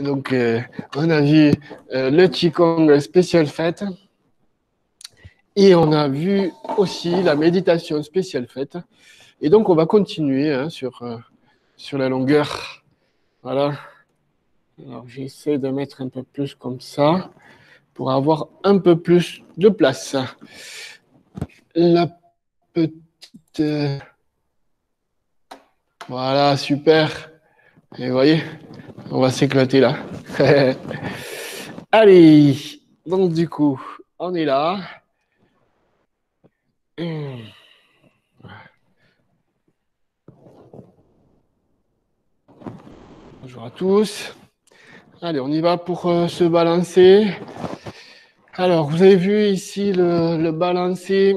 Donc, euh, on a vu euh, le Qigong spécial fête. Et on a vu aussi la méditation spéciale fête. Et donc, on va continuer hein, sur, euh, sur la longueur. Voilà. Alors, j'essaie de mettre un peu plus comme ça pour avoir un peu plus de place. La petite. Voilà, super. Et vous voyez, on va s'éclater là. Allez, donc du coup, on est là. Bonjour à tous. Allez, on y va pour euh, se balancer. Alors, vous avez vu ici le, balancer.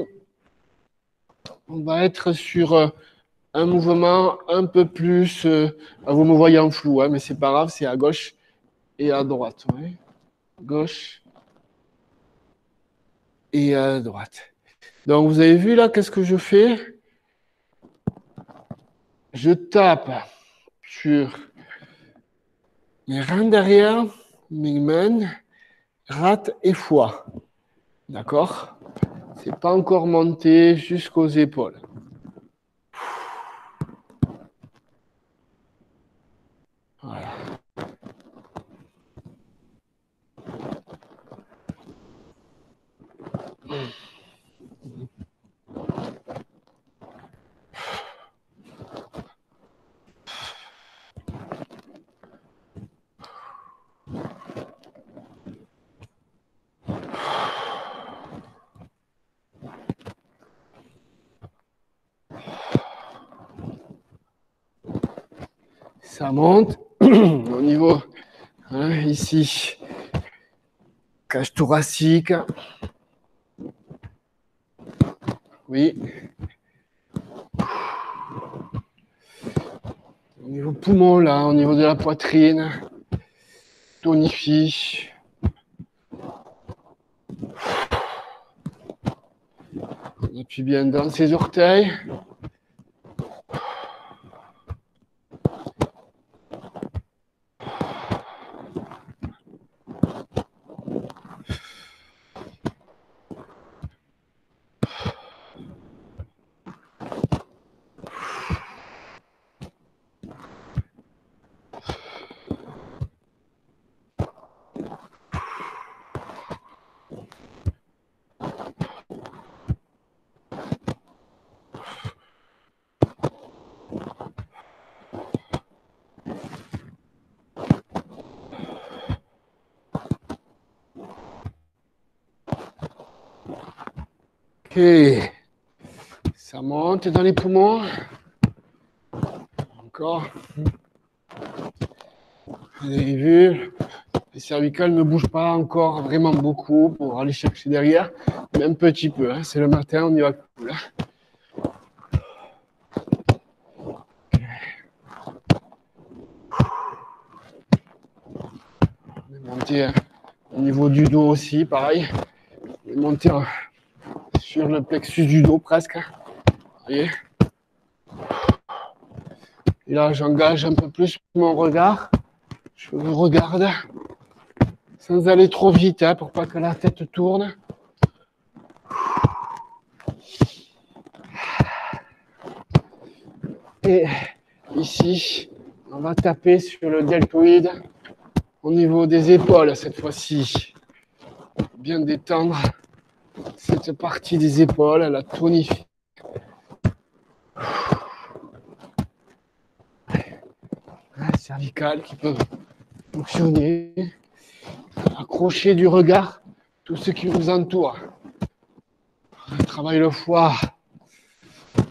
On va être sur euh, un mouvement un peu plus. Euh, vous me voyez en flou, hein, mais c'est pas grave, c'est à gauche et à droite. Gauche et à droite. Donc vous avez vu là, qu'est-ce que je fais? Je tape sur mes reins derrière, mes mains, rate et foie. D'accord? C'est pas encore monté jusqu'aux épaules. Ça monte au niveau hein, ici cage thoracique. Oui. Au niveau poumon là au niveau de la poitrine tonifie on appuie bien dans ses orteils Ça monte dans les poumons. Encore. Vous avez vu, les cervicales ne bougent pas encore vraiment beaucoup pour aller chercher derrière, mais un petit peu. Hein. C'est le matin, on y va cool. Hein. Au niveau du dos aussi, pareil. On sur le plexus du dos presque. voyez? Et là, j'engage un peu plus mon regard. Je regarde sans aller trop vite hein, pour pas que la tête tourne. Et ici, on va taper sur le deltoïde au niveau des épaules cette fois-ci. Bien détendre cette partie des épaules, la tonifie. La cervicale qui peut fonctionner. Accrocher du regard tout ce qui vous entoure. Travaille le foie.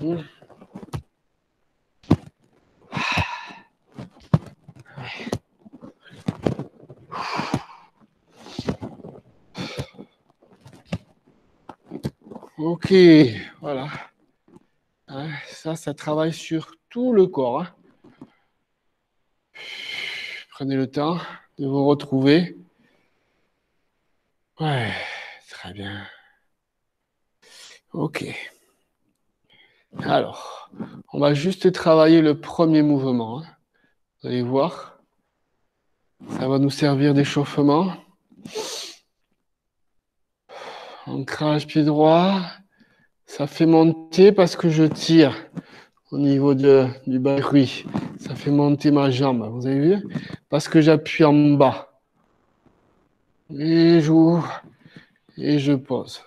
Hmm. Ok, voilà. Hein, ça, ça travaille sur tout le corps. Hein. Prenez le temps de vous retrouver. Ouais, très bien. Ok. Alors, on va juste travailler le premier mouvement. Hein. Vous allez voir. Ça Ça va nous servir d'échauffement. Ancrage pied droit. Ça fait monter parce que je tire au niveau de, du bruit. Ça fait monter ma jambe. Vous avez vu? Parce que j'appuie en bas. Et j'ouvre. Et je pose.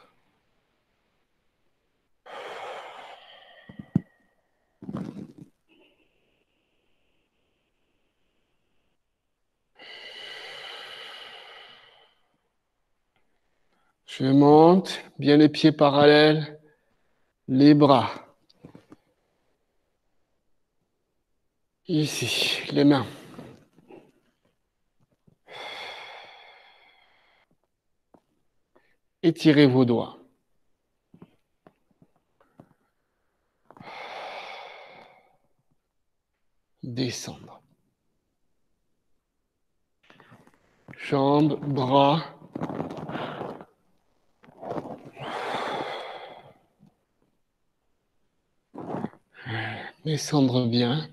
Je monte, bien les pieds parallèles, les bras. Ici, les mains. Étirez vos doigts. Descendre. Jambes, bras. Descendre bien.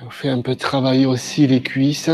On fait un peu travailler aussi les cuisses.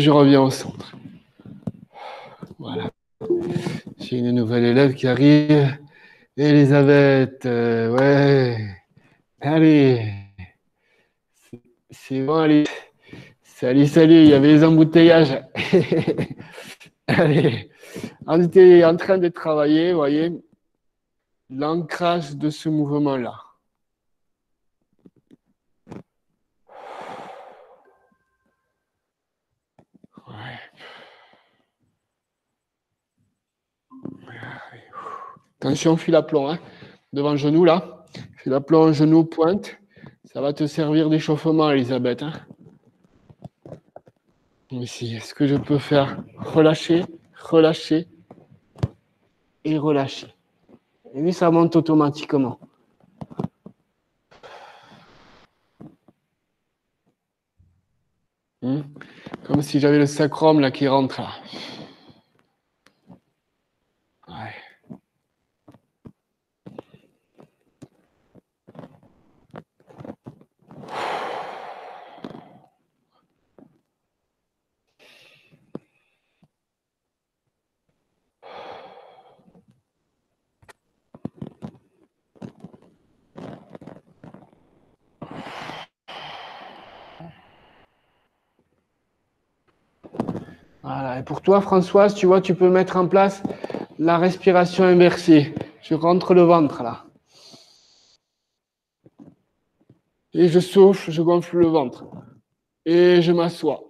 Je reviens au centre. Voilà. J'ai une nouvelle élève qui arrive. Elisabeth, euh, ouais. Allez. C'est bon, allez. Salut, salut, il y avait les embouteillages. allez. On était en train de travailler, vous voyez, l'ancrage de ce mouvement-là. Attention, fil à plomb, hein. devant genou là. Fil à plomb, genou, pointe. Ça va te servir d'échauffement, Elisabeth. Hein. Ici, est-ce que je peux faire relâcher, relâcher et relâcher? Et ça monte automatiquement. Hmm? Comme si j'avais le sacrum là qui rentre. Là. Voilà. Et pour toi, Françoise, tu vois, tu peux mettre en place la respiration inversée. Je rentre le ventre là. Et je souffle, je gonfle le ventre. Et je m'assois.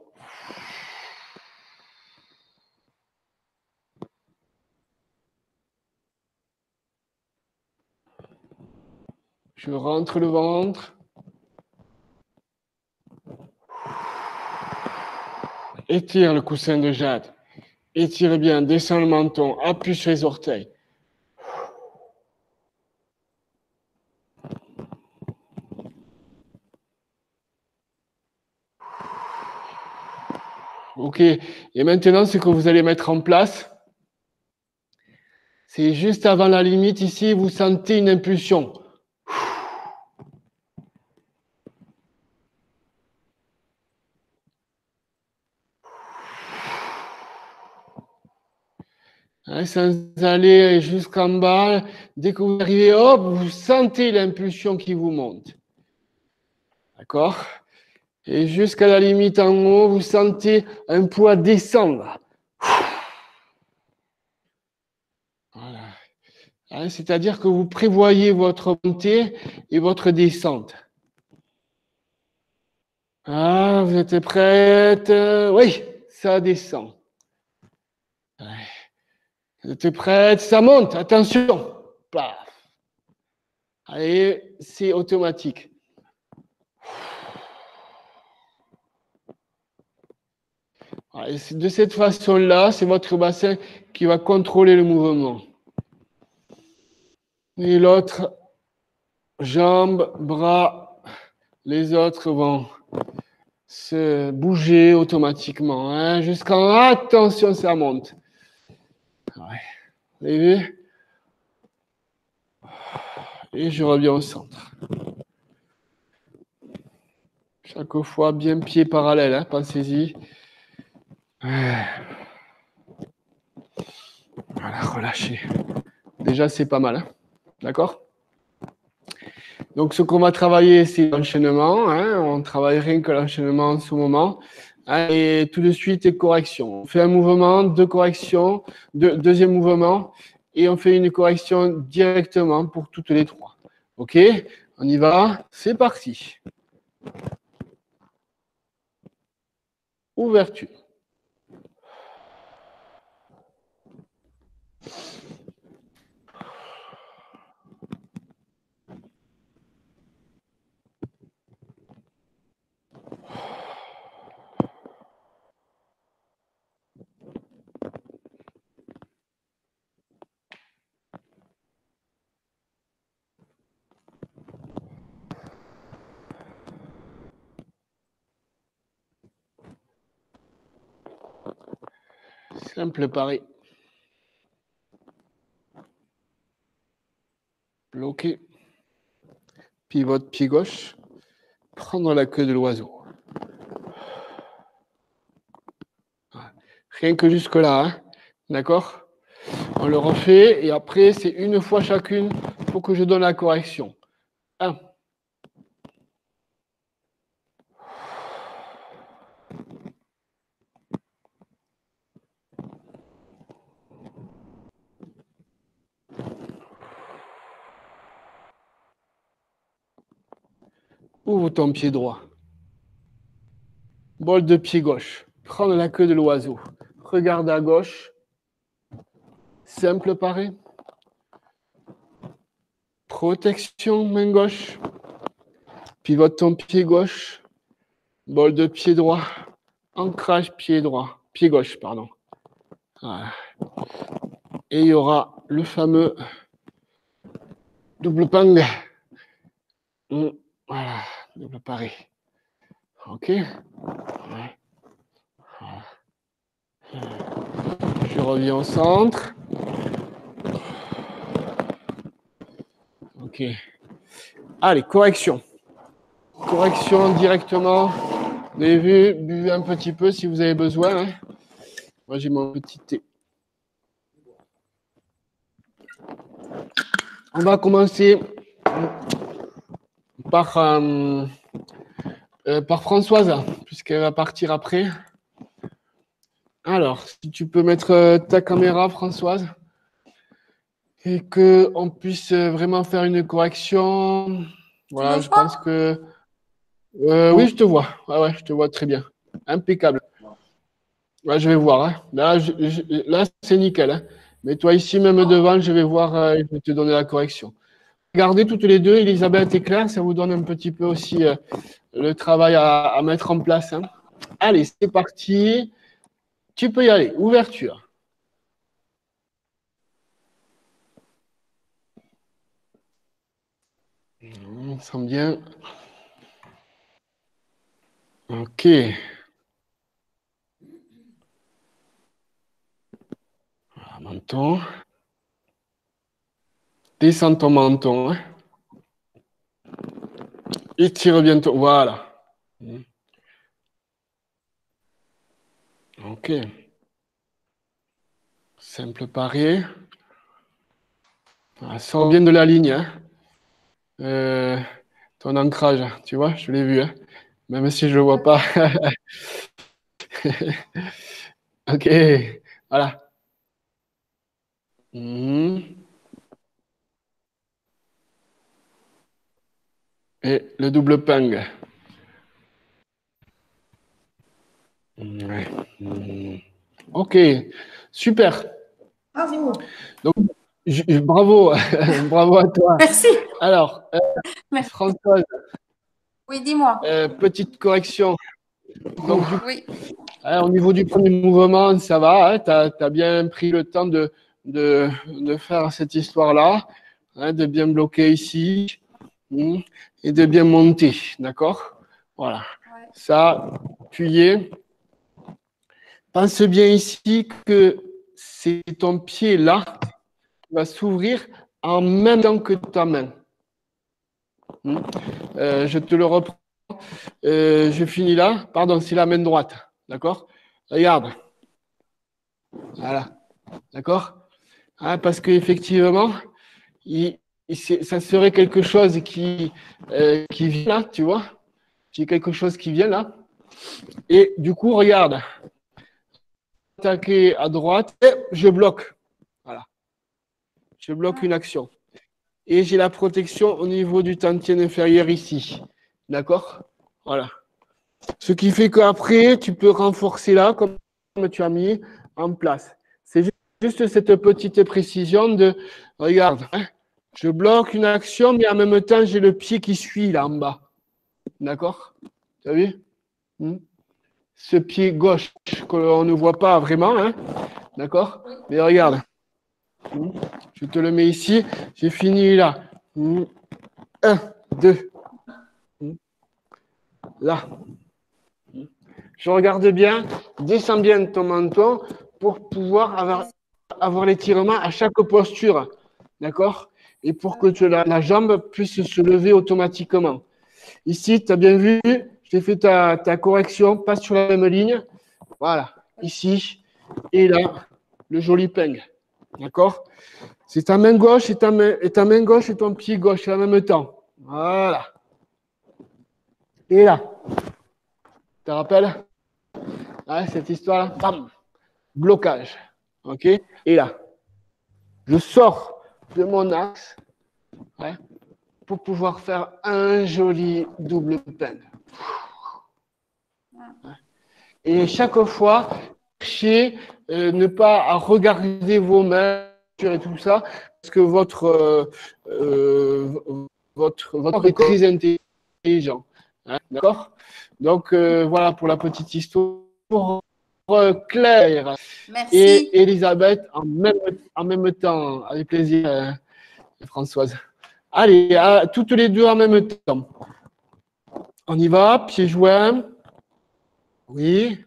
Je rentre le ventre. Étire le coussin de jade. Étire bien, descends le menton, appuie sur les orteils. OK. Et maintenant, ce que vous allez mettre en place, c'est juste avant la limite ici, vous sentez une impulsion. Hein, sans aller jusqu'en bas, dès que vous arrivez, hop, vous sentez l'impulsion qui vous monte. D'accord? Et jusqu'à la limite en haut, vous sentez un poids descendre. Voilà. Hein, c'est-à-dire que vous prévoyez votre montée et votre descente. Ah, vous êtes prête? Oui, ça descend. T'es prête? Ça monte, attention. Plaf. Allez, c'est automatique. De cette façon-là, c'est votre bassin qui va contrôler le mouvement. Et l'autre, jambes, bras, les autres vont se bouger automatiquement. Hein, Jusqu'en attention, ça monte. Vous avez vu Et je reviens au centre. Chaque fois, bien pied parallèle, hein, pensez-y. Voilà, relâchez. Déjà, c'est pas mal. Hein. D'accord? Donc, ce qu'on va travailler, c'est l'enchaînement. Hein. On travaille rien que l'enchaînement en ce moment. Hein. Et tout de suite, correction. On fait un mouvement, deux corrections, deuxième mouvement, et on fait une correction directement pour toutes les trois. OK? On y va? C'est parti. Ouverture. Simple pari. Bloqué. Pivot pied gauche. Prendre la queue de l'oiseau. Rien que jusque-là. Hein. D'accord? On le refait et après, c'est une fois chacune pour que je donne la correction. 1. Ouvre ton pied droit. Bol de pied gauche. Prendre la queue de l'oiseau. Regarde à gauche. Simple paré. Protection, main gauche. Pivote ton pied gauche. Bol de pied droit. Ancrage pied droit. Pied gauche, pardon. Et il y aura le fameux double pang. Double pari. OK Je reviens au centre. OK. Allez, correction. Correction directement. Vous avez vu, buvez un petit peu si vous avez besoin. Hein. Moi, j'ai mon petit thé. On va commencer par, euh, euh, par Françoise, puisqu'elle va partir après. Alors, si tu peux mettre euh, ta caméra, Françoise, et qu'on puisse vraiment faire une correction. Voilà, je pense que. oui, je te vois. ouais, je te vois très bien. Impeccable. je vais voir. Hein. Là, là c'est nickel. Hein. Mais toi, ici, même devant, je vais voir, je vais te donner la correction. Regardez toutes les deux, Elisabeth et Claire, ça vous donne un petit peu aussi euh, le travail à, mettre en place. Hein. Allez, c'est parti. Tu peux y aller. Ouverture. On sent bien. Ok. Menton. Descends ton menton. Hein. Étire bientôt. Voilà. Ok. Simple pari. Ah, sort bien de la ligne. Hein. Euh, ton ancrage, tu vois, je l'ai vu. Hein. Même si je ne le vois pas. ok. Voilà. Mhm. Et le double pang. Ok, super. Bravo. Donc, je- bravo, bravo à toi. Merci. Alors, euh, Merci. Françoise, Oui, dis-moi. euh, petite correction. Donc, Oui. Hein, au niveau du premier mouvement, ça va. tu as, bien pris le temps de, de, de faire cette histoire-là, hein, de bien bloquer ici et de bien monter. D'accord? Voilà. Ouais. Ça, tu y es. Pense bien ici que c'est ton pied là qui va s'ouvrir en même temps que ta main. Hum. Euh, je te le reprends. Euh, je finis là. Pardon, c'est la main droite. D'accord? Regarde. Voilà. D'accord? Hein, Parce qu'effectivement, il, ça serait quelque chose qui, euh, vient là, tu vois J'ai quelque chose qui vient là. Et du coup, regarde. Attaquer à droite, et je bloque. Voilà. Je bloque une action. Et j'ai la protection au niveau du tantien inférieur ici. D'accord? Voilà. Ce qui fait qu'après, tu peux renforcer là, comme tu as mis en place. C'est ju- juste cette petite précision de, regarde, hein, je bloque une action, mais en même temps, j'ai le pied qui suit là en bas. D'accord? Tu as vu? Hmm? Ce pied gauche qu'on ne voit pas vraiment, hein? D'accord? Mais regarde. Hmm? Je te le mets ici. J'ai fini là. Hmm? Un, deux. Là. Je regarde bien, descends bien ton menton pour pouvoir avoir l'étirement à chaque posture. D'accord? Et pour que la, jambe puisse se lever automatiquement. Ici, tu as bien vu, j'ai fait ta, correction, passe sur la même ligne. Voilà, ici. Et là, le joli peigne. D'accord? C'est ta main gauche et ta main, gauche et ton pied gauche en même temps. Voilà. Et là. Tu te rappelles? Hein, cette histoire-là Blocage. OK? Et là. Je sors de mon axe ouais, pour pouvoir faire un joli double peine. Et chaque fois, cherchez euh, ne pas à regarder vos mains et tout ça, parce que votre, euh, euh, votre, votre corps est très intelligent. hein, D'accord? Donc euh, voilà pour la petite histoire. Claire Merci. et Elisabeth en même, en même temps, avec plaisir, euh, Françoise. Allez, à- toutes les deux en même temps. On y va, pieds joints. Oui.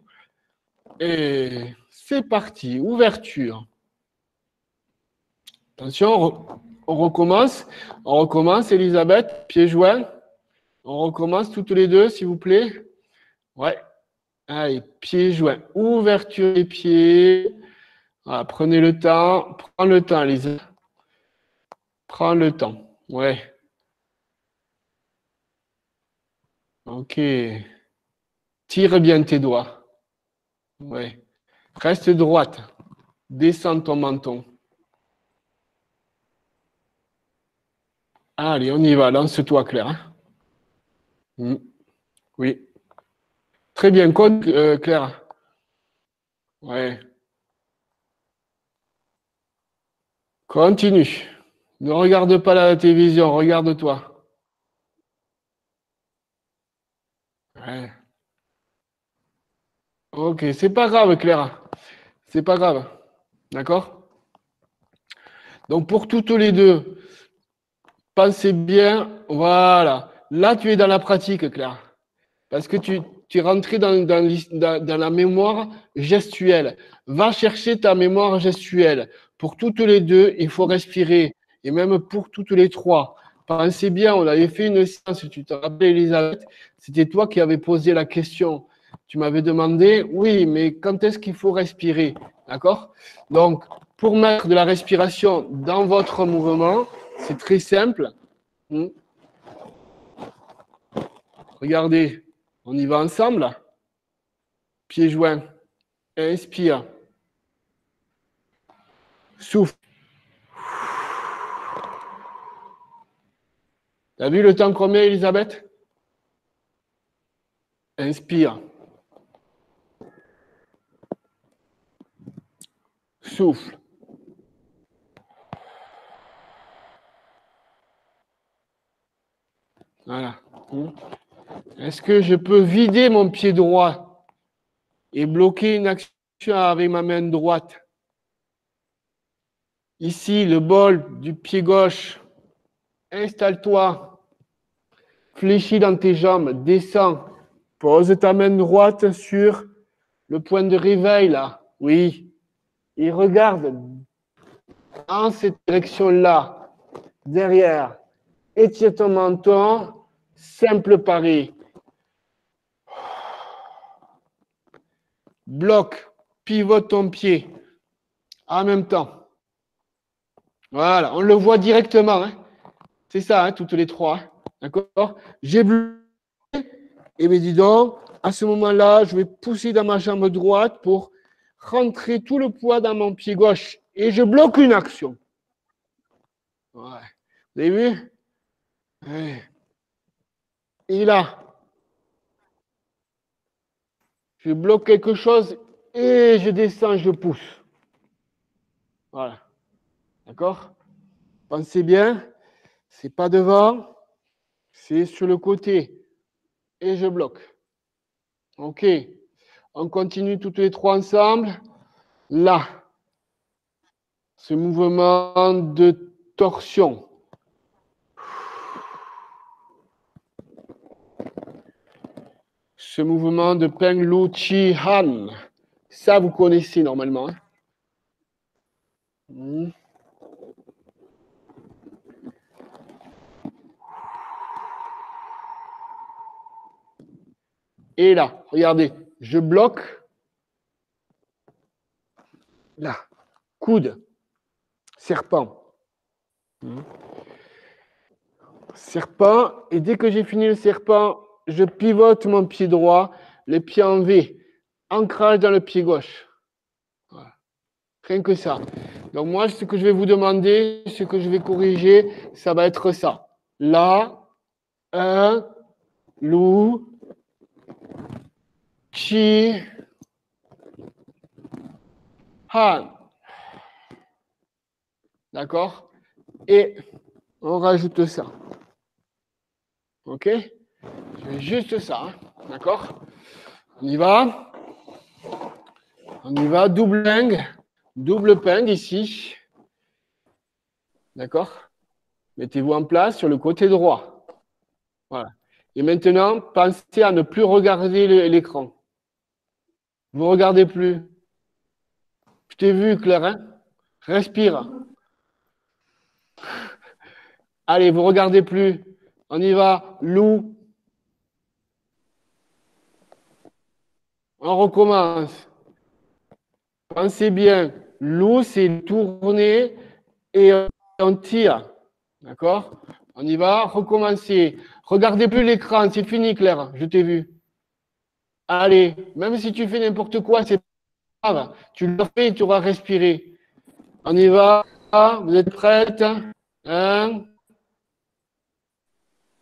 Et c'est parti, ouverture. Attention, on recommence. On recommence, Elisabeth, pieds joints. On recommence toutes les deux, s'il vous plaît. Ouais. Allez, pieds joints. Ouverture des pieds. Prenez le temps. Prends le temps, Lisa. Prends le temps. Ouais. Ok. Tire bien tes doigts. Ouais. Reste droite. Descends ton menton. Allez, on y va. Lance-toi, Claire. hein. Mm. Oui. Très bien. Euh, Claire. Ouais. Continue. Ne regarde pas la télévision, regarde-toi. Ouais. Ok, c'est pas grave, Claire. C'est pas grave. D'accord? Donc, pour toutes les deux, pensez bien. Voilà. Là, tu es dans la pratique, Claire. Parce que tu, tu es rentré dans, la mémoire gestuelle. Va chercher ta mémoire gestuelle. Pour toutes les deux, il faut respirer. Et même pour toutes les trois. Pensez bien, on avait fait une séance, tu te rappelles, Elisabeth, c'était toi qui avais posé la question. Tu m'avais demandé, oui, mais quand est-ce qu'il faut respirer? D'accord? Donc, pour mettre de la respiration dans votre mouvement, c'est très simple. Hmm. Regardez, on y va ensemble? Pieds joints. Inspire. Souffle. T'as vu le temps qu'on met, Elisabeth? Inspire. Souffle. Voilà. Hum. Est-ce que je peux vider mon pied droit et bloquer une action avec ma main droite? Ici, le bol du pied gauche. Installe-toi. Fléchis dans tes jambes. Descends. Pose ta main droite sur le point de réveil, là. Oui. Et regarde en cette direction-là. Derrière. Étire ton menton. Simple pari. Bloque. Pivote ton pied. En même temps. Voilà, on le voit directement. Hein. C'est ça, hein, toutes les trois. Hein. D'accord? J'ai bloqué. Et eh bien dis donc, à ce moment-là, je vais pousser dans ma jambe droite pour rentrer tout le poids dans mon pied gauche. Et je bloque une action. Vous avez vu? Et là, je bloque quelque chose et je descends, je pousse. Voilà. D'accord? Pensez bien, c'est pas devant, c'est sur le côté. Et je bloque. OK. On continue toutes les trois ensemble. Là. Ce mouvement de torsion. Ce mouvement de Peng Lu Chi Han. Ça, vous connaissez normalement. Hein? Hmm. Et là, regardez, je bloque. Là, coude, serpent. Serpent, et dès que j'ai fini le serpent, je pivote mon pied droit, le pied en V, ancrage dans le pied gauche. Rien que ça. Donc moi, ce que je vais vous demander, ce que je vais corriger, ça va être ça. Là, un, loup, Chi Han. D'accord? Et on rajoute ça. OK? Juste ça. Hein. D'accord? On y va? On y va. Double ping. Double ping ici. D'accord? Mettez-vous en place sur le côté droit. Voilà. Et maintenant, pensez à ne plus regarder l'écran. Vous ne regardez plus. Je t'ai vu, Claire. Hein? Respire. Allez, vous regardez plus. On y va. Loup. On recommence. Pensez bien. Loup, c'est tourner et on tire. D'accord? On y va. Recommencer. Regardez plus l'écran. C'est fini, Claire. Je t'ai vu. Allez, même si tu fais n'importe quoi, c'est pas grave. Tu le fais et tu auras respiré. On y va. Vous êtes prêtes? Un,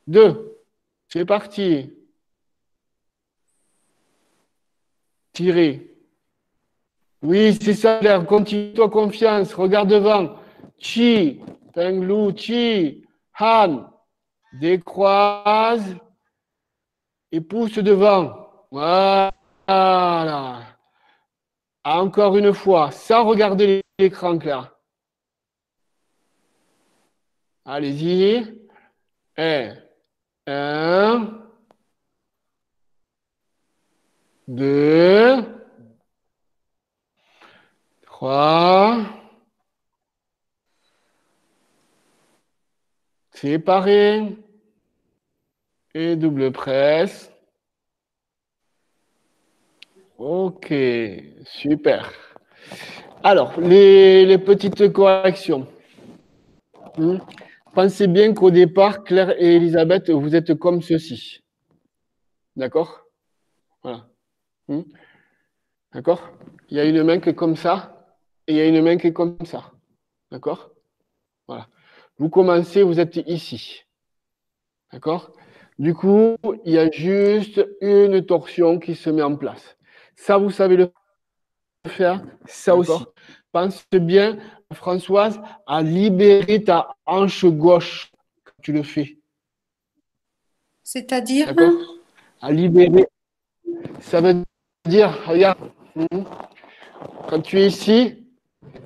deux. C'est parti. Tirez. Oui, c'est ça, Claire. Continue-toi confiance. Regarde devant. Chi. Peng Lu. Chi. Han. Décroise. Et pousse devant. Voilà. Encore une fois, sans regarder l'écran, Claire. Allez-y. Et un, deux, trois. Séparé. Et double presse. Ok, super. Alors, les, petites corrections. Hmm. Pensez bien qu'au départ, Claire et Elisabeth, vous êtes comme ceci. D'accord? Hmm? D'accord? Il y a une main qui est comme ça et il y a une main qui est comme ça. D'accord? Voilà. Vous commencez, vous êtes ici. D'accord? Du coup, il y a juste une torsion qui se met en place. Ça, vous savez le faire. Ça aussi. Pense bien, Françoise, à libérer ta hanche gauche quand tu le fais. C'est-à-dire? À libérer. Ça veut dire, regarde, hmm, quand tu es ici,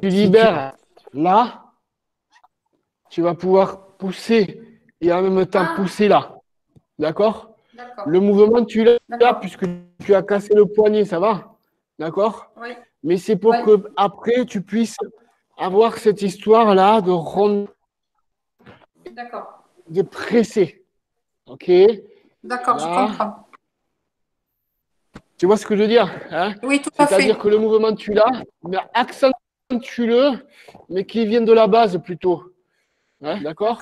tu libères là, tu vas pouvoir pousser et en même temps Ah. pousser là. D'accord? Le mouvement, tu l'as D'accord. puisque tu as cassé le poignet, ça va? D'accord? Oui. Mais c'est pour Ouais. que après tu puisses avoir cette histoire-là de rond, D'accord. de presser. Ok? D'accord, je comprends. Tu vois ce que je veux dire hein? Oui, tout à fait. C'est-à-dire que le mouvement, tu l'as, mais accentue-le, mais qui vient de la base plutôt. Hein, D'accord?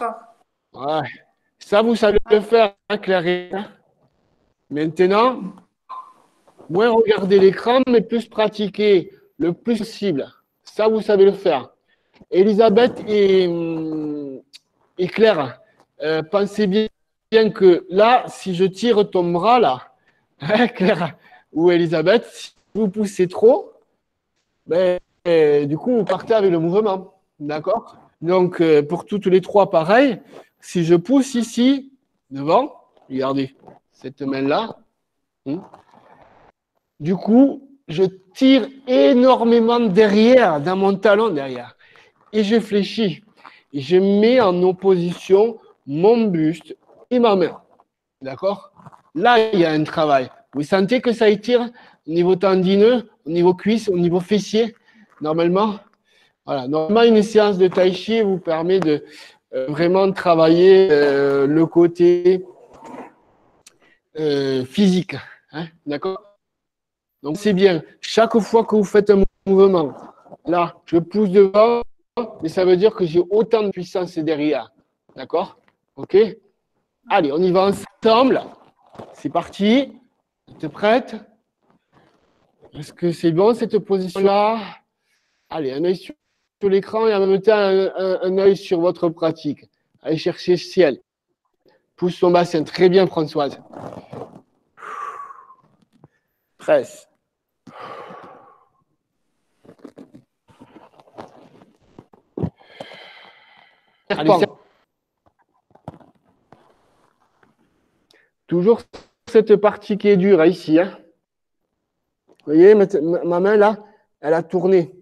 Ouais. Ça, vous savez le faire, hein, Claire Maintenant, moins regarder l'écran, mais plus pratiquer le plus possible. Ça, vous savez le faire. Elisabeth et, hum, et Claire, euh, pensez bien, bien que là, si je tire ton bras, là, hein, Claire ou Elisabeth, si vous poussez trop, ben, euh, du coup, vous partez avec le mouvement. D'accord? Donc, euh, pour toutes les trois, pareil. Si je pousse ici, devant, regardez, cette main-là, hein, du coup, je tire énormément derrière, dans mon talon derrière. Et je fléchis. Et je mets en opposition mon buste et ma main. D'accord? Là, il y a un travail. Vous sentez que ça étire au niveau tendineux, au niveau cuisse, au niveau fessier, normalement? Voilà. Normalement, une séance de tai chi vous permet de euh, vraiment travailler euh, le côté euh, physique. hein, D'accord? Donc, c'est bien. Chaque fois que vous faites un mouvement, là, je pousse devant, mais ça veut dire que j'ai autant de puissance derrière. D'accord? OK? Allez, on y va ensemble. C'est parti. Tu es prête Est-ce que c'est bon cette position-là Allez, un œil sur, l'écran et en même temps un, un- un œil sur votre pratique. Allez chercher le ciel. Pousse ton bassin. Très bien, Françoise. Presse. Allez, Toujours cette partie qui est dure hein, ici. hein. Vous voyez, ma, ma- ma main là, elle a tourné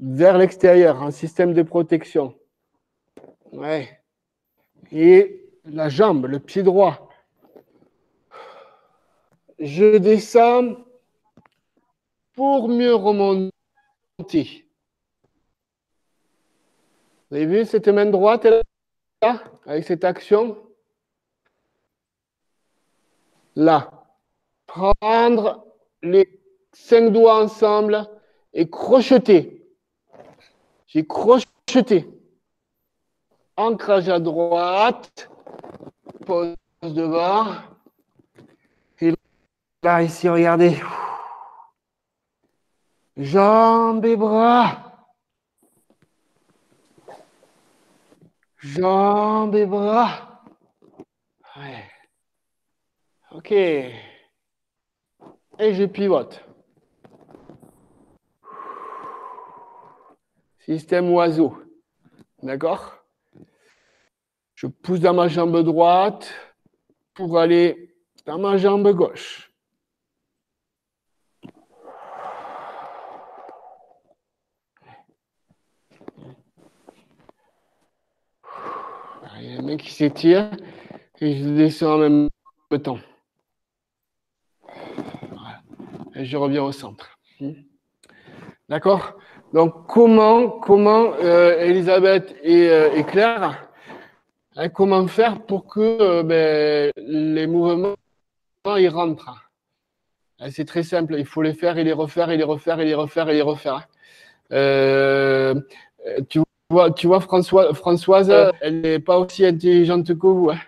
vers l'extérieur, un système de protection. Ouais. Et la jambe, le pied droit. Je descends pour mieux remonter. Vous avez vu cette main droite là, avec cette action? Là. Prendre les cinq doigts ensemble et crocheter. J'ai crocheté. Ancrage à droite. Pose devant. Et là, ici, regardez. Jambes et bras. Jambes et bras. Ouais. OK. Et je pivote. Système oiseau. D'accord? Je pousse dans ma jambe droite pour aller dans ma jambe gauche. Il y a un mec qui s'étire et je descends en même temps. Voilà. Je reviens au centre. D'accord? Donc, comment, comment euh, Elisabeth et, euh, Claire, hein, comment faire pour que euh, ben, les mouvements ils rentrent? Hein, C'est très simple, il faut les faire et les refaire et les refaire et les refaire et les refaire. Euh, tu vois, Françoise, elle n'est pas aussi intelligente que vous. hein.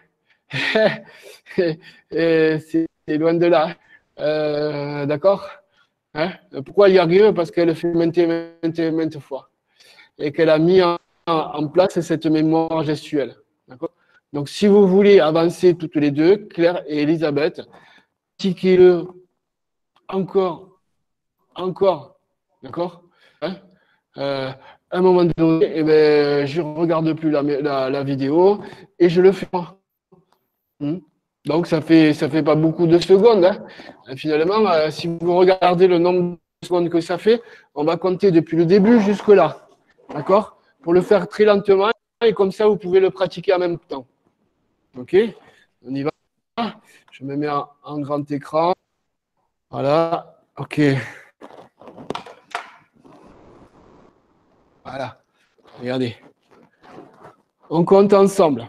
C'est loin de là. Euh, D'accord Hein? Pourquoi elle y arrive? Parce qu'elle le fait maintes et maintes maintes fois. Et qu'elle a mis en, place cette mémoire gestuelle. Donc, si vous voulez avancer toutes les deux, Claire et Elisabeth, pratiquez-le encore, encore. D'accord? Hein? Euh, À un moment donné, eh ben, je ne regarde plus la, vidéo et je le fais. Hmm? Donc, ça fait, ça fait pas beaucoup de secondes. hein. Et Finalement, euh, si vous regardez le nombre de secondes que ça fait, on va compter depuis le début jusque là. D'accord? Pour le faire très lentement, et comme ça, vous pouvez le pratiquer en même temps. OK? On y va. Je me mets en, en grand écran. Voilà. OK. Voilà. Regardez. On compte ensemble.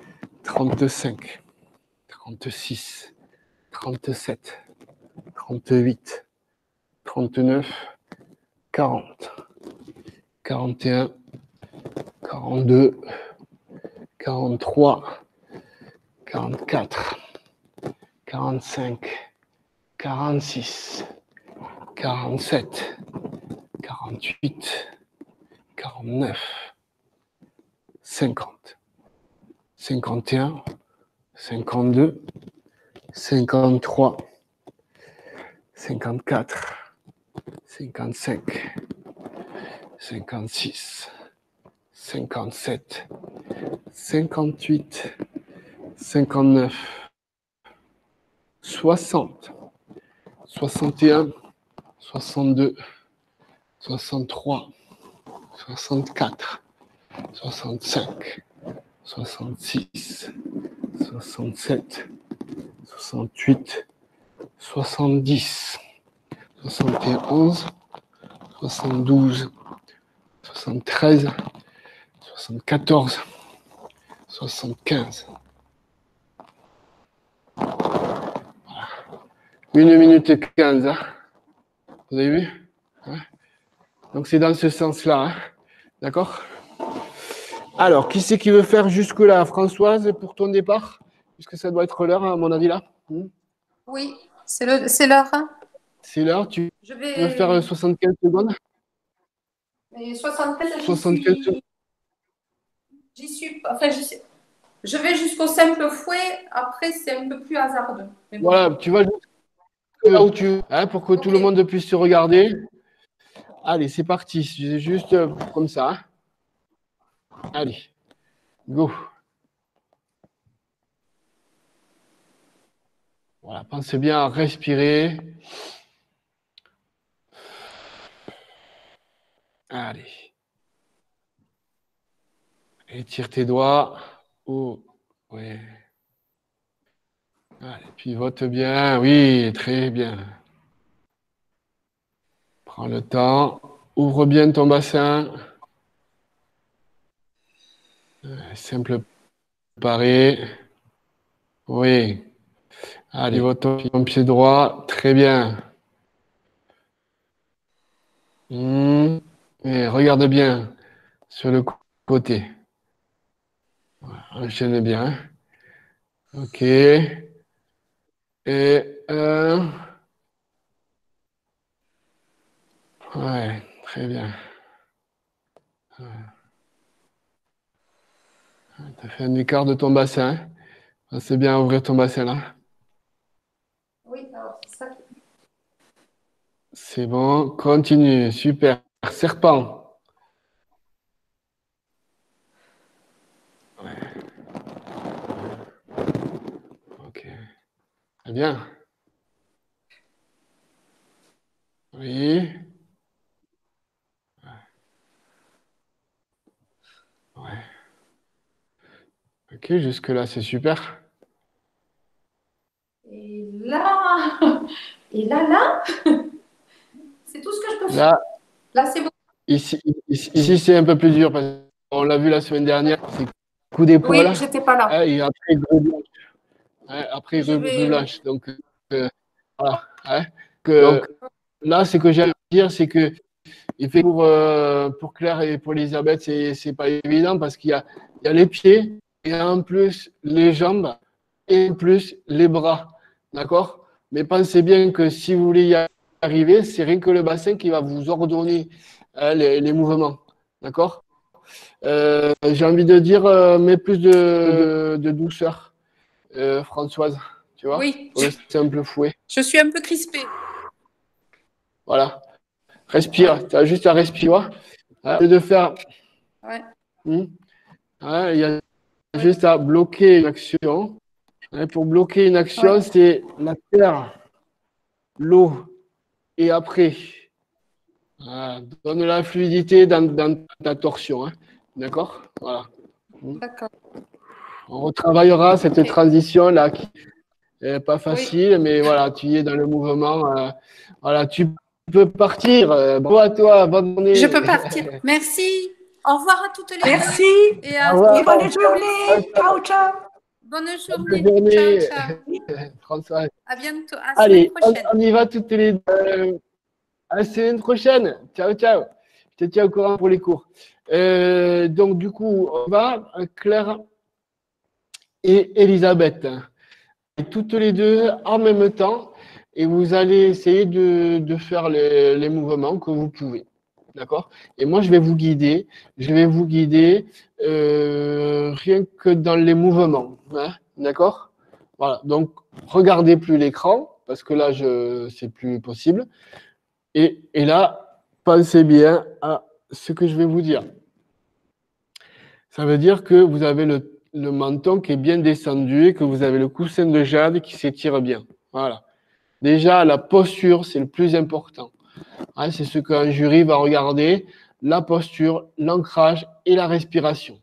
un, trente-deux, trente-trois, trente-quatre, trente-cinq, trente-six, trente-sept, trente-huit, trente-neuf, quarante, quarante et un, quarante-deux, quarante-trois, quarante-quatre, quarante-cinq, quarante-six, quarante-sept, quarante-huit, quarante-neuf, cinquante, cinquante et un, cinquante-deux, cinquante-trois, cinquante-quatre, cinquante-cinq, cinquante-six, cinquante-sept, cinquante-huit, cinquante-neuf, soixante, soixante et un, soixante-deux, soixante-trois, soixante-quatre, soixante-cinq, soixante-six, soixante-sept, soixante-huit, soixante-dix, soixante et onze, soixante-douze, soixante-treize, soixante-quatorze, soixante-quinze. Voilà. Une minute quinze. hein. Vous avez vu Ouais. Donc c'est dans ce sens-là. hein. D'accord? Alors, qui c'est qui veut faire jusque-là? Françoise, pour ton départ? Puisque ça doit être l'heure, à mon avis, là. Hmm Oui, c'est l'heure. hein. C'est l'heure, tu Je veux faire euh, 75 secondes? Mais 75, j'y 75 suis. J'y suis. Enfin, j'y suis- Je vais jusqu'au simple fouet. Après, c'est un peu plus hasardeux. Bon. Voilà, tu vas là où tu veux, hein, pour que tout le monde puisse se regarder. Allez, c'est parti. C'est juste euh, comme ça. Allez, go. Voilà, pensez bien à respirer. Allez. Étire tes doigts. Oh, ouais. Allez, pivote bien. Oui, très bien. Prends le temps. Ouvre bien ton bassin. Simple pareil. Oui. Allez, ton pied droit. Très bien. Hmm. Et regarde bien sur le côté. Enchaîne bien. Ok. Et un. Ouais, très bien. Ouais. Tu as fait un écart de ton bassin. C'est bien ouvrir ton bassin là. Oui, alors c'est ça. qui- C'est bon. Continue. Super. Serpent. Ouais. Ok. Très bien. Oui. Ouais. Ok, jusque-là, c'est super. Et là, et là, là, c'est tout ce que je peux faire. Là, Là, c'est bon. ici, ici, ici, c'est un peu plus dur parce qu'on l'a vu la semaine dernière, c'est coup d'épaule. Oui, j'étais pas là. hein, et après, gros blanche. Après, gros vais- blanche. Donc, euh, voilà. hein, que, donc, là, ce que j'ai à dire, c'est que il fait pour, euh, pour Claire et pour Elisabeth, c'est c'est pas évident parce qu'il y a, il y a les pieds et en plus les jambes et en plus les bras. D'accord? Mais pensez bien que si vous voulez y arriver, c'est rien que le bassin qui va vous ordonner hein, les, les mouvements. D'accord? Euh, J'ai envie de dire, euh, mets plus de, de, de douceur, euh, Françoise. Tu vois? Oui, Pour le simple fouet. je suis un peu crispée. Voilà. Respire. Tu as juste à respirer. Hein, de faire. Ouais. Hmm. Il y a juste à bloquer une action. Hein, pour bloquer une action, Ouais. c'est la terre, l'eau et après. Voilà. Donne la fluidité dans, dans ta torsion. hein. D'accord? Voilà. D'accord. On retravaillera cette transition-là qui n'est pas facile, mais voilà, tu y es dans le mouvement. euh, voilà, tu peux partir. euh, bravo à toi, bonne journée. Je peux partir. Merci. Au revoir à toutes les deux. Merci. Et à Au revoir. Et bonne journée. Ciao, ciao. bonne Bonne journée. journée. Ciao, ciao. François. À bientôt. À la Allez, prochaine. on y va toutes les deux. À la semaine prochaine. Ciao, ciao. Je te tiens au courant pour les cours. Euh, donc, du coup, on va, Claire et Elisabeth. Et toutes les deux en même temps. Et vous allez essayer de, de faire les, les mouvements que vous pouvez. D'accord? Et moi, je vais vous guider. Je vais vous guider euh, rien que dans les mouvements. hein. D'accord? Voilà. Donc, regardez plus l'écran parce que là, je c'est plus possible. Et, là, pensez bien à ce que je vais vous dire. Ça veut dire que vous avez le, le menton qui est bien descendu et que vous avez le coussin de jade qui s'étire bien. Voilà. Déjà, la posture, c'est le plus important. Hein, c'est ce qu'un jury va regarder. La posture, l'ancrage et la respiration.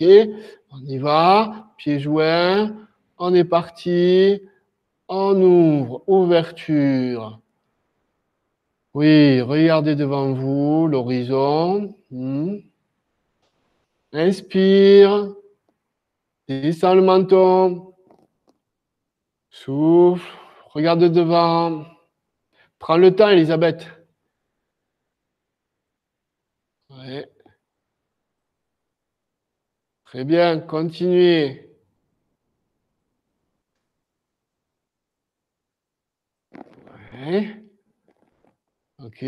On y va. Pieds joints. On est parti. On ouvre. Ouverture. Oui, regardez devant vous l'horizon. Hmm. Inspire. Descends le menton. Souffle. Regarde devant. Prends le temps, Elisabeth. Très bien, continuez. Ok.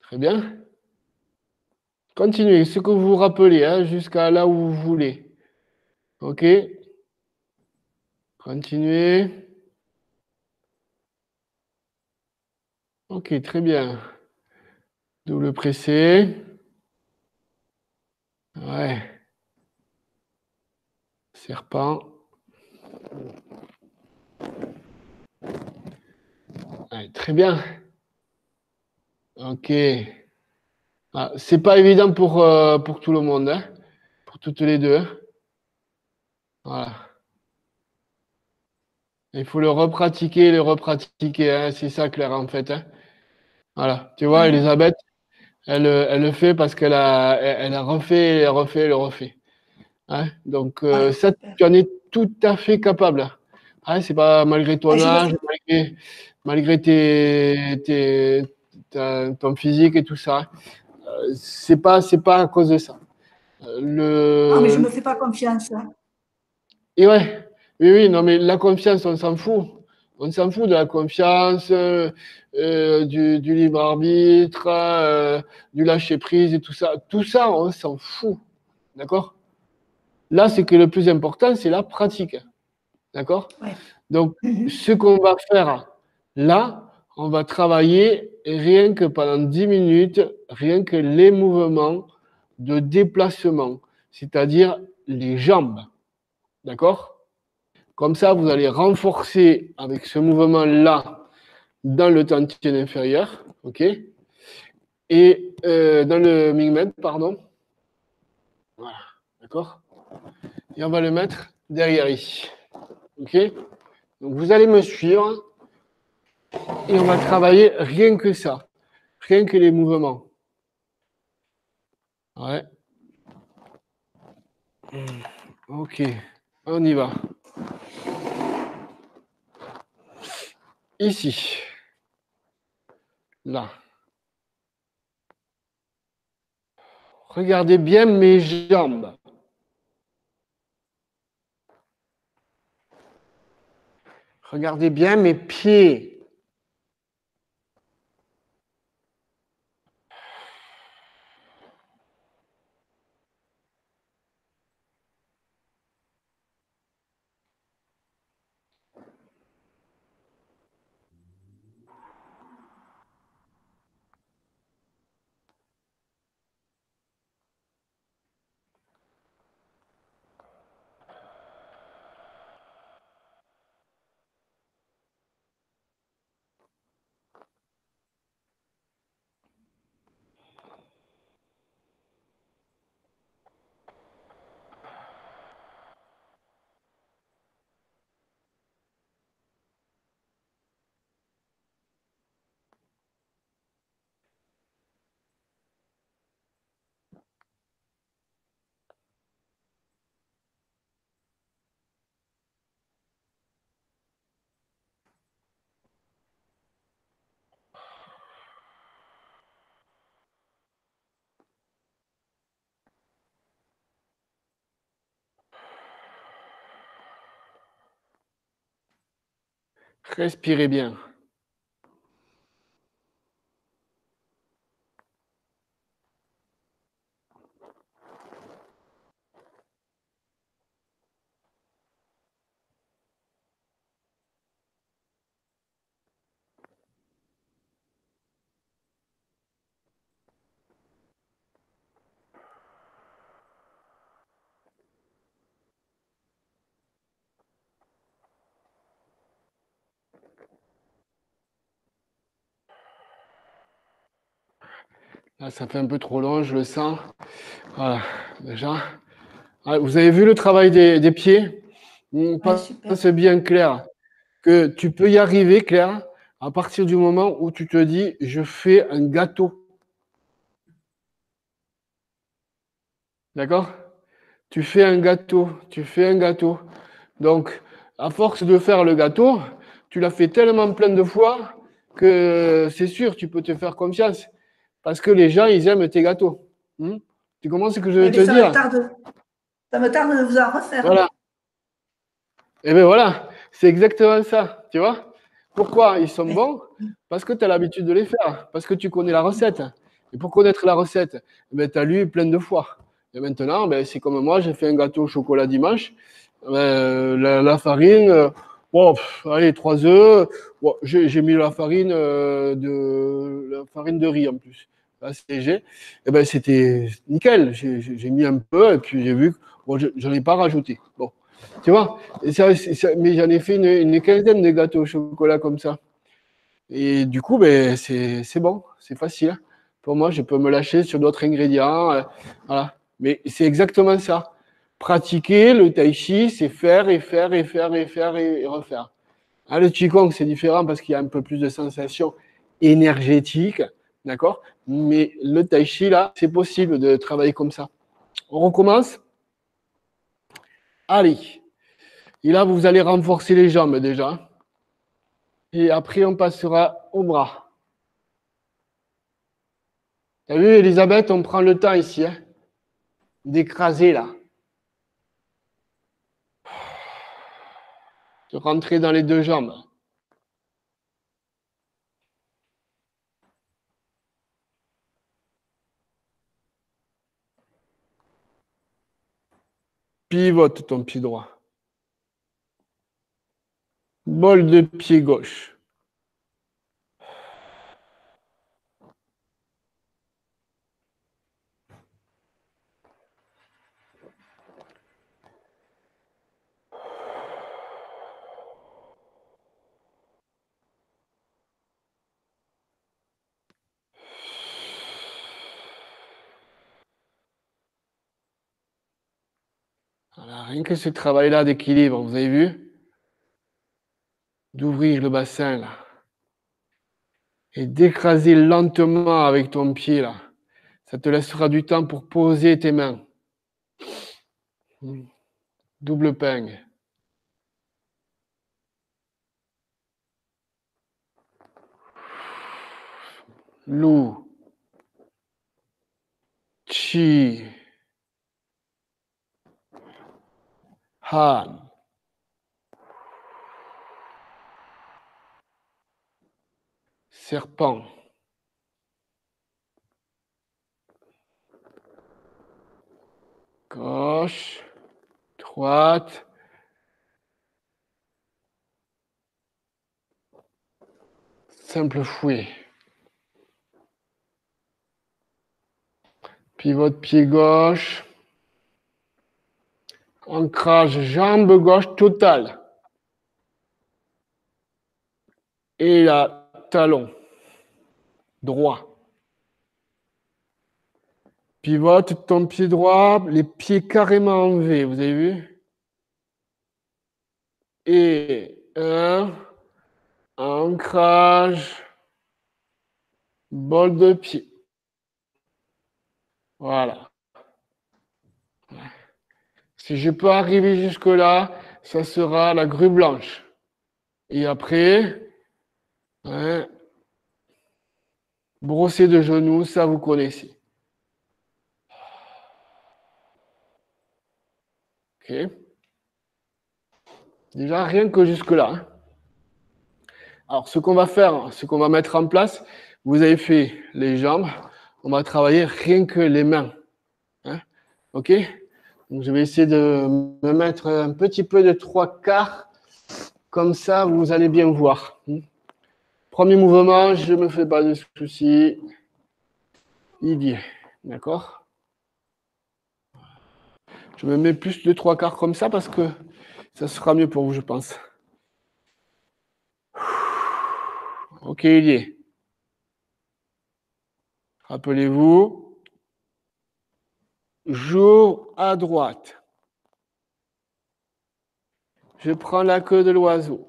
Très bien. Continuez, ce que vous vous rappelez, hein, jusqu'à là où vous voulez. Ok. Continuez. Ok, très bien. Double pressé. Ouais. Serpent. Ouais, très bien. Ok. Ah, c'est pas évident pour, euh, pour tout le monde, hein, pour toutes les deux. hein. Voilà. Il faut le repratiquer, le repratiquer. hein, C'est ça, Claire, en fait. hein. Voilà. Tu vois. Elisabeth, elle, euh, elle le fait parce qu'elle a, elle, elle a refait, elle a refait, elle a refait. Hein, Donc, euh, Ouais. ça, tu en es tout à fait capable. Hein, c'est pas malgré ton Ouais, le âge, malgré, malgré tes, tes- ta- ton physique et tout ça. Euh, c'est pas, c'est pas à cause de ça. Euh, Le... Non, mais je ne me fais pas confiance. hein. Et ouais, oui, oui, non, mais la confiance, on s'en fout. On s'en fout de la confiance, euh, euh, du, du libre arbitre, euh, du lâcher prise et tout ça. Tout ça, on s'en fout. D'accord? Là, c'est que le plus important, c'est la pratique. D'accord? Ouais. Donc, Mhm. ce qu'on va faire là, on va travailler rien que pendant 10 minutes, rien que les mouvements de déplacement, c'est-à-dire les jambes. D'accord? Comme ça, vous allez renforcer avec ce mouvement-là dans le tantien inférieur. OK? Et euh, dans le Mingmen, pardon. Voilà, d'accord? Et on va le mettre derrière ici. OK? Donc vous allez me suivre et on va travailler rien que ça, rien que les mouvements. Ouais. Ok, on y va. Ici. Là. Regardez bien mes jambes. Regardez bien mes pieds. Respirez bien. Là, ça fait un peu trop long, je le sens. Voilà, déjà. Ah, Vous avez vu le travail des, des pieds? C'est bien clair que tu peux y arriver, Claire, à partir du moment où tu te dis, je fais un gâteau. D'accord? Tu fais un gâteau, tu fais un gâteau. Donc, à force de faire le gâteau, tu l'as fait tellement plein de fois que c'est sûr, tu peux te faire confiance. Parce que les gens, ils aiment tes gâteaux. Hmm? Tu comprends ce que je veux te ça dire? me tarde. Ça me tarde de vous en refaire. Voilà. Et bien voilà, c'est exactement ça, tu vois? Pourquoi ils sont bons? Parce que tu as l'habitude de les faire, parce que tu connais la recette. Et pour connaître la recette, tu as lu plein de fois. Et maintenant, ben, c'est comme moi, j'ai fait un gâteau au chocolat dimanche. Ben, la, la farine, euh, bon, pff, allez, trois œufs. Bon, j'ai mis la farine, euh, de, la farine de riz en plus. Et ben, c'était nickel. J'ai mis un peu et puis j'ai vu que bon, je n'en ai pas rajouté. Bon, tu vois, mais j'en ai fait une, quinzaine de gâteaux au chocolat comme ça. Et du coup, ben, c'est bon, c'est facile. Pour moi, je peux me lâcher sur d'autres ingrédients. euh, voilà. Mais c'est exactement ça. Pratiquer le tai chi, c'est faire et faire et faire et faire et, refaire. Ah, le qigong, c'est différent parce qu'il y a un peu plus de sensations énergétiques, d'accord? Mais le tai chi, là, c'est possible de travailler comme ça. On recommence? Allez. Et là, vous allez renforcer les jambes déjà. Et après, on passera au bras. T'as vu, Elisabeth, on prend le temps ici, hein, d'écraser là. De rentrer dans les deux jambes. Pivote ton pied droit. Bol de pied gauche. Rien que ce travail-là d'équilibre, vous avez vu D'ouvrir le bassin là. Et d'écraser lentement avec ton pied là. Ça te laissera du temps pour poser tes mains. Double peigne. Lou. Chi. Han. Serpent. Gauche, droite. Simple fouet. Pivot pied gauche. Ancrage jambe gauche totale. Et la talon droit. Pivote ton pied droit, les pieds carrément en vous avez vu? Et un, ancrage, bol de pied. Voilà. Si je peux arriver jusque-là, ça sera la grue blanche. Et après, brosser de genoux, ça vous connaissez. Ok. Déjà, rien que jusque-là. Hein. Alors, ce qu'on va faire, ce qu'on va mettre en place, vous avez fait les jambes, on va travailler rien que les mains. Hein. Ok Donc, je vais essayer de me mettre un petit peu de trois quarts. Comme ça, vous allez bien voir. Premier mouvement, je ne me fais pas de soucis. Il y est. D'accord? Je me mets plus de trois quarts comme ça parce que ça sera mieux pour vous, je pense. Ok, il y est. Rappelez-vous, jour à droite. Je prends la queue de l'oiseau.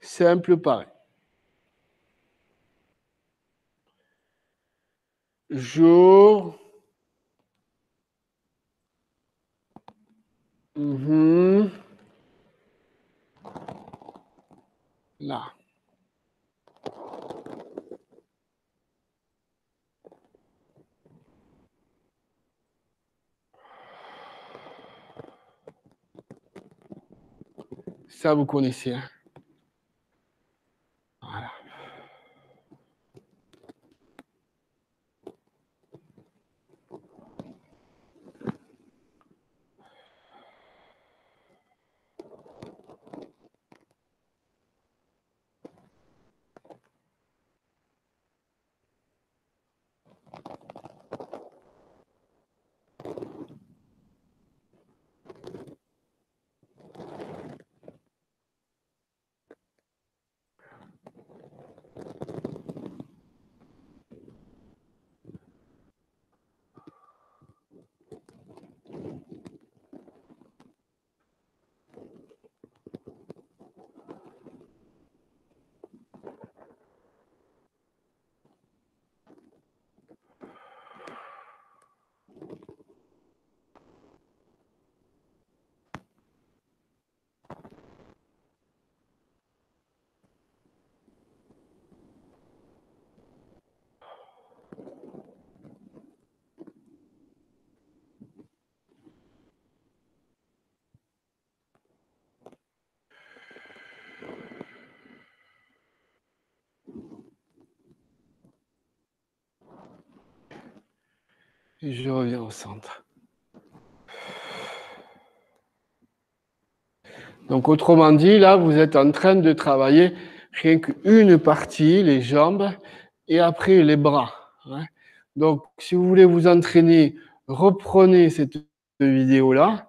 Simple pareil. Jour. Mhm. Là. Ça, vous connaissez. Et je reviens au centre. Donc, autrement dit, là, vous êtes en train de travailler rien qu'une partie, les jambes, et après les bras. Hein. Donc, si vous voulez vous entraîner, reprenez cette vidéo-là,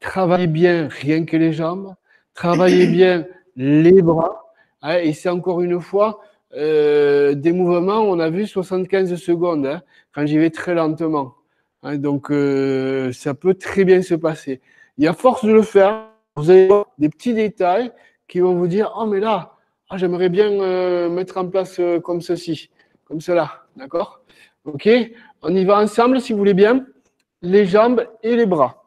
travaillez bien rien que les jambes, travaillez bien les bras, hein, et c'est encore une fois euh, des mouvements, on a vu 75 secondes, hein, quand j'y vais très lentement. Hein, donc, euh, ça peut très bien se passer. Et à force de le faire, vous allez voir des petits détails qui vont vous dire Oh, mais là, ah, j'aimerais bien euh, mettre en place euh, comme ceci, comme cela. D'accord? Ok? On y va ensemble, si vous voulez bien. Les jambes et les bras.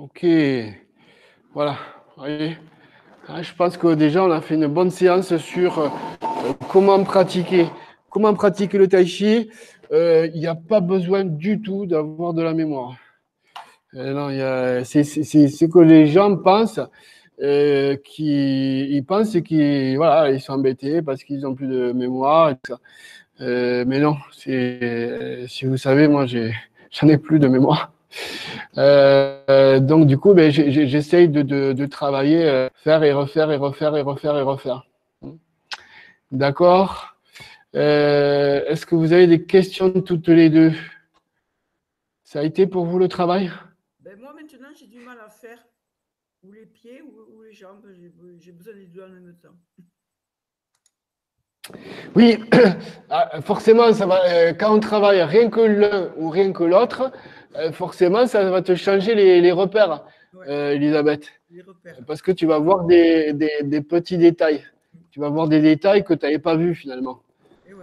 Ok, voilà. Ah, je pense que déjà on a fait une bonne séance sur euh, comment pratiquer, comment pratiquer le tai chi. Euh, il n'y a pas besoin du tout d'avoir de la mémoire. Euh, c'est ce que les gens pensent. ils pensent qu'ils voilà, ils sont embêtés parce qu'ils n'ont plus de mémoire. mais non, si vous savez, moi, j'en ai plus de mémoire. Euh, donc du coup, ben, j'essaye de, travailler, euh, faire et refaire et refaire et refaire et refaire. D'accord euh, Est-ce que vous avez des questions toutes les deux? Ça a été pour vous le travail? Ben, Moi maintenant, j'ai du mal à faire ou les pieds ou, les jambes. J'ai besoin des deux en même temps. Oui, ah, forcément, ça va, quand on travaille rien que l'un ou rien que l'autre, euh, forcément, ça va te changer les, repères, euh, Elisabeth. Parce que tu vas voir des, petits détails. Tu vas voir des détails que tu n'avais pas vus finalement.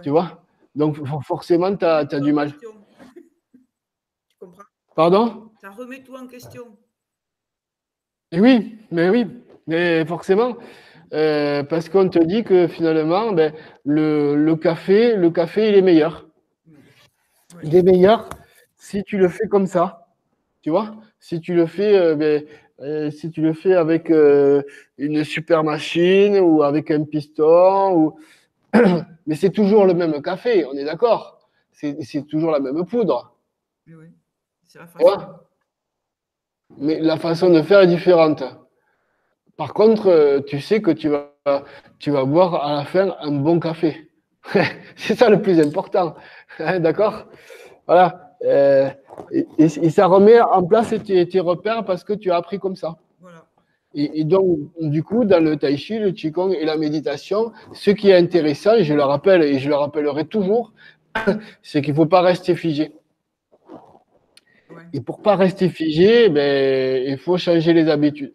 Tu vois? Donc, forcément, tu as, du mal. tu comprends? Pardon? Ça remet tout en question. Et oui, mais oui, mais forcément. Euh, parce qu'on te dit que finalement, ben, le, café, le café, il est meilleur. Il est meilleur si tu le fais comme ça, tu vois, si tu le fais, euh, ben, euh, si tu le fais avec une super machine ou avec un piston, ou... mais c'est toujours le même café, on est d'accord. C'est toujours la même poudre. oui, c'est la façon. Mais la façon de faire est différente. Par contre, tu sais que tu vas, tu vas boire à la fin un bon café. c'est ça le plus important. D'accord? Voilà. Euh, et, ça remet en place tes, repères parce que tu as appris comme ça. Et, et donc, du coup, dans le tai chi, le qigong et la méditation, ce qui est intéressant, je le rappelle et je le rappellerai toujours, c'est qu'il ne faut pas rester figé. Ouais. Et pour pas rester figé, ben, il faut changer les habitudes.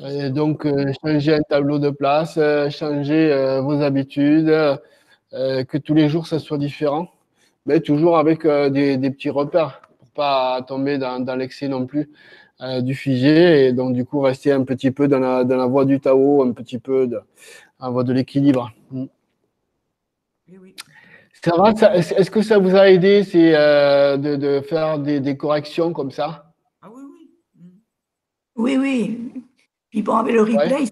Euh, donc, euh, changer un tableau de place, euh, changer euh, vos habitudes, euh, que tous les jours ça soit différent, mais toujours avec euh, des, des petits repères pour pas tomber dans, dans l'excès non plus euh, du figé et donc du coup rester un petit peu dans la, dans la voie du Tao, un petit peu de, en voie de l'équilibre. Mm. Oui, oui. Ça va ça- Est-ce que ça vous a aidé c'est, euh, de, de faire des, des corrections comme ça? Ah oui, oui. Mm. Oui, oui. Puis bon, avec le replay,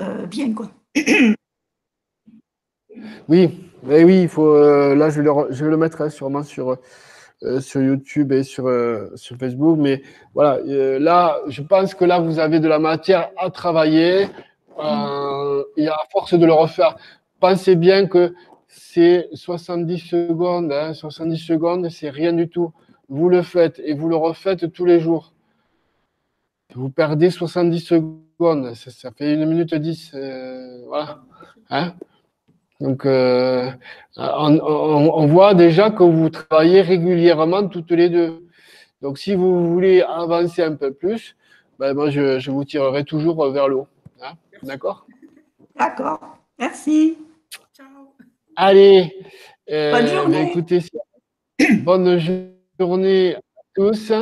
euh, bien quoi. Oui, mais oui, il faut. euh, là, je vais le, re- je vais le mettre hein, sûrement sur, euh, sur YouTube et sur, sur Facebook. Mais voilà, là, je pense que là, vous avez de la matière à travailler. et à force de le refaire, pensez bien que c'est 70 secondes. hein, 70 secondes, c'est rien du tout. Vous le faites et vous le refaites tous les jours. Vous perdez 70 secondes. Ça, ça fait une minute 10. euh, voilà. Hein donc, euh, on, on- on voit déjà que vous travaillez régulièrement toutes les deux. Donc, si vous voulez avancer un peu plus, ben, moi, je, je vous tirerai toujours vers le haut. hein. D'accord? D'accord. Merci. Ciao. Allez, euh, Bonne ben, journée. écoutez, bonne journée à tous.